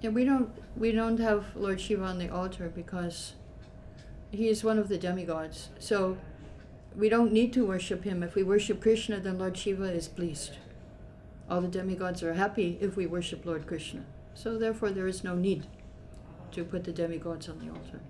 Yeah, we don't we don't have Lord Shiva on the altar because he is one of the demigods. So we don't need to worship him. If we worship Krishna, then Lord Shiva is pleased. All the demigods are happy if we worship Lord Krishna. So therefore there is no need to put the demigods on the altar.